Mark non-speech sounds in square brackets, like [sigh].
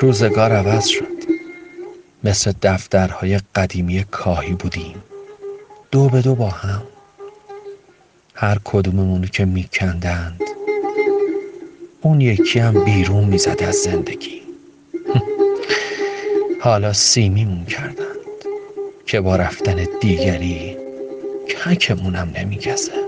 روزگار عوض شد. مثل دفترهای قدیمی کاهی بودیم. دو به دو با هم. هر کدوممونو که میکندند اون یکی هم بیرون می‌زد از زندگی. [laughs] حالا سیمیمون کردند که با رفتن دیگری ککمونم نمیگزه.